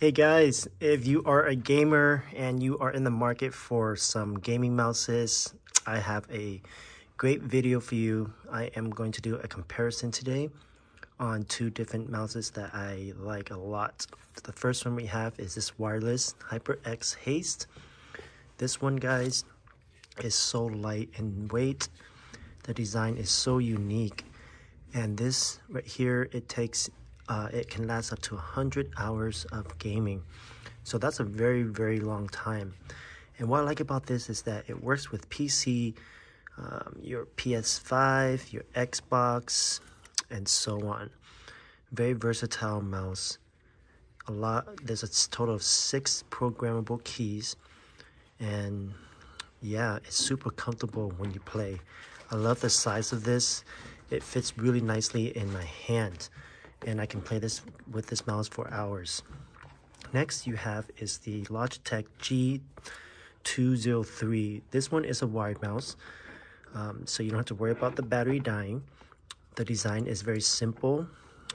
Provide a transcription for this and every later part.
Hey guys, if you are a gamer and you are in the market for some gaming mouses, I have a great video for you. I am going to do a comparison today on two different mouses that I like a lot. The first one we have is this wireless HyperX Haste. This one, guys, is so light in weight. The design is so unique. And this right here, it takes uh, it can last up to 100 hours of gaming. So that's a very, very long time. And what I like about this is that it works with PC, um, your PS5, your Xbox, and so on. Very versatile mouse. A lot, there's a total of six programmable keys. And yeah, it's super comfortable when you play. I love the size of this. It fits really nicely in my hand and I can play this with this mouse for hours. Next you have is the Logitech G203. This one is a wired mouse, um, so you don't have to worry about the battery dying. The design is very simple.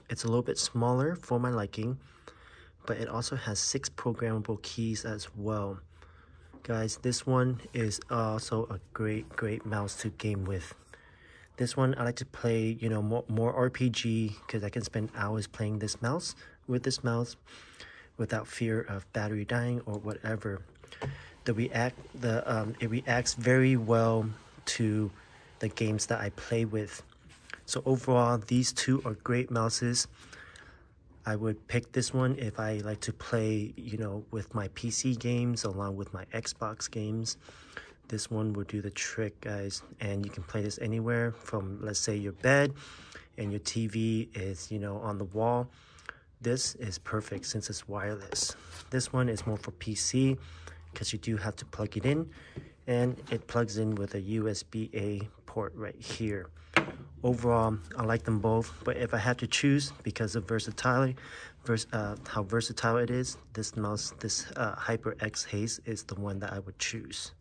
It's a little bit smaller for my liking, but it also has six programmable keys as well. Guys, this one is also a great, great mouse to game with. This one, I like to play, you know, more, more RPG because I can spend hours playing this mouse with this mouse without fear of battery dying or whatever. The react, the um, it reacts very well to the games that I play with. So overall, these two are great mouses. I would pick this one if I like to play, you know, with my PC games along with my Xbox games this one will do the trick guys and you can play this anywhere from let's say your bed and your TV is you know on the wall. This is perfect since it's wireless. This one is more for PC because you do have to plug it in and it plugs in with a USB-A port right here. Overall I like them both but if I had to choose because of versatility vers uh, how versatile it is this mouse this uh, HyperX Haste is the one that I would choose